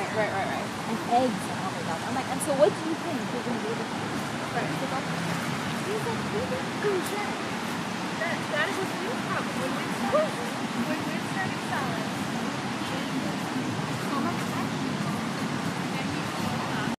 right, right, right. right. And eggs. Oh my god. I'm like, and so what do you think you're gonna be able to eat? Right. He's he's like,